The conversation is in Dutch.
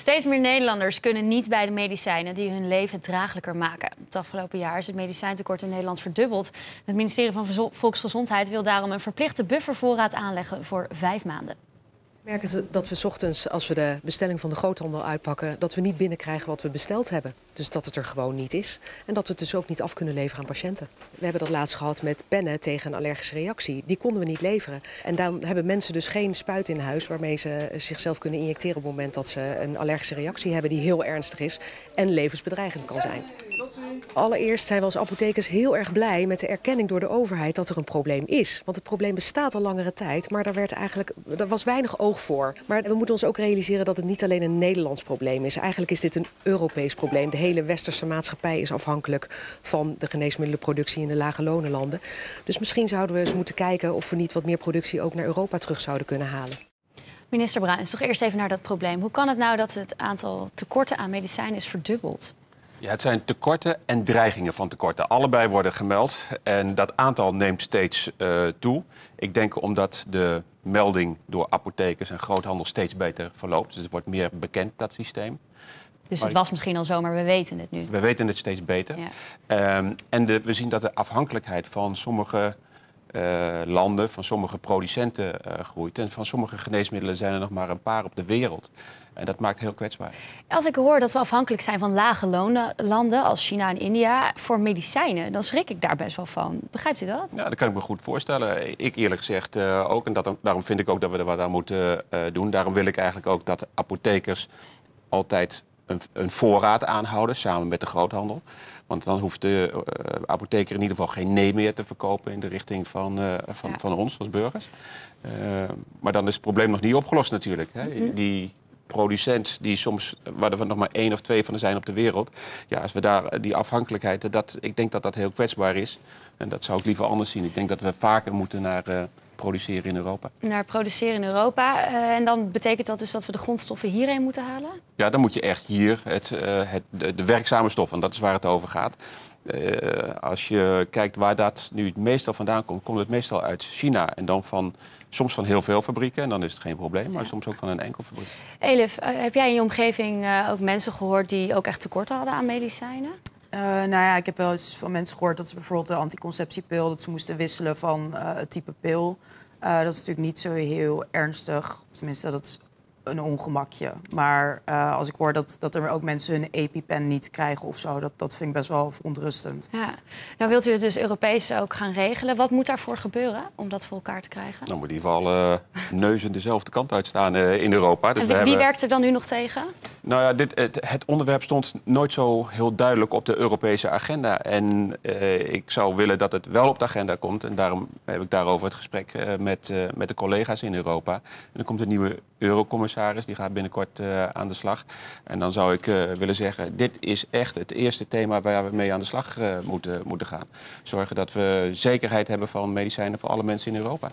Steeds meer Nederlanders kunnen niet bij de medicijnen die hun leven draaglijker maken. Het afgelopen jaar is het medicijntekort in Nederland verdubbeld. Het ministerie van Volksgezondheid wil daarom een verplichte buffervoorraad aanleggen voor vijf maanden. Merken dat we ochtends, als we de bestelling van de groothandel uitpakken, dat we niet binnenkrijgen wat we besteld hebben. Dus dat het er gewoon niet is. En dat we het dus ook niet af kunnen leveren aan patiënten. We hebben dat laatst gehad met pennen tegen een allergische reactie. Die konden we niet leveren. En dan hebben mensen dus geen spuit in huis waarmee ze zichzelf kunnen injecteren op het moment dat ze een allergische reactie hebben die heel ernstig is en levensbedreigend kan zijn. Allereerst zijn we als apothekers heel erg blij met de erkenning door de overheid dat er een probleem is. Want het probleem bestaat al langere tijd, maar daar, werd eigenlijk, er was weinig oog voor. Maar we moeten ons ook realiseren dat het niet alleen een Nederlands probleem is. Eigenlijk is dit een Europees probleem. De hele westerse maatschappij is afhankelijk van de geneesmiddelenproductie in de lage lonenlanden. Dus misschien zouden we eens moeten kijken of we niet wat meer productie ook naar Europa terug zouden kunnen halen. Minister Bruins, toch eerst even naar dat probleem. Hoe kan het nou dat het aantal tekorten aan medicijnen is verdubbeld? Ja, het zijn tekorten en dreigingen van tekorten. Allebei worden gemeld en dat aantal neemt steeds uh, toe. Ik denk omdat de melding door apothekers en groothandel steeds beter verloopt. Dus het wordt meer bekend, dat systeem. Dus het was misschien al zo, maar we weten het nu. We weten het steeds beter. Ja. Um, en de, we zien dat de afhankelijkheid van sommige uh, landen, van sommige producenten uh, groeit. En van sommige geneesmiddelen zijn er nog maar een paar op de wereld. En dat maakt heel kwetsbaar. Als ik hoor dat we afhankelijk zijn van lage landen als China en India voor medicijnen, dan schrik ik daar best wel van. Begrijpt u dat? Ja, dat kan ik me goed voorstellen. Ik eerlijk gezegd uh, ook. En dat, daarom vind ik ook dat we er wat aan moeten doen. Daarom wil ik eigenlijk ook dat apothekers altijd een, een voorraad aanhouden samen met de groothandel. Want dan hoeft de uh, apotheker in ieder geval geen nee meer te verkopen in de richting van, uh, van, ja. van ons als burgers. Uh, maar dan is het probleem nog niet opgelost natuurlijk. Hè. Mm -hmm. Die producent, die soms, waar er nog maar één of twee van er zijn op de wereld. Ja, als we daar die afhankelijkheid, dat, ik denk dat dat heel kwetsbaar is. En dat zou ik liever anders zien. Ik denk dat we vaker moeten naar produceren in Europa. Naar produceren in Europa. Uh, en dan betekent dat dus dat we de grondstoffen hierheen moeten halen? Ja, dan moet je echt hier het, uh, het, de, de werkzame stoffen, dat is waar het over gaat. Uh, als je kijkt waar dat nu het meestal vandaan komt, komt het meestal uit China. En dan van, soms van heel veel fabrieken, en dan is het geen probleem, maar ja. soms ook van een enkel fabriek. Elif, heb jij in je omgeving ook mensen gehoord die ook echt tekort hadden aan medicijnen? Nou ja, ik heb wel eens van mensen gehoord dat ze bijvoorbeeld de anticonceptiepil, dat ze moesten wisselen van het type pil. dat is natuurlijk niet zo heel ernstig, of tenminste dat is een ongemakje. Maar uh, als ik hoor dat, dat er ook mensen hun EpiPen niet krijgen of zo, dat, dat vind ik best wel verontrustend. Ja. Nou wilt u het dus Europees ook gaan regelen. Wat moet daarvoor gebeuren om dat voor elkaar te krijgen? Dan moet in ieder geval uh, neuzen dezelfde kant uitstaan uh, in Europa. Dus en wie, wie hebben... werkt er dan nu nog tegen? Nou ja, dit, het, onderwerp stond nooit zo heel duidelijk op de Europese agenda. En ik zou willen dat het wel op de agenda komt. En daarom heb ik daarover het gesprek met, met de collega's in Europa. En dan komt een nieuwe eurocommissaris, die gaat binnenkort aan de slag. En dan zou ik willen zeggen, dit is echt het eerste thema waar we mee aan de slag moeten, moeten gaan. Zorgen dat we zekerheid hebben van medicijnen voor alle mensen in Europa.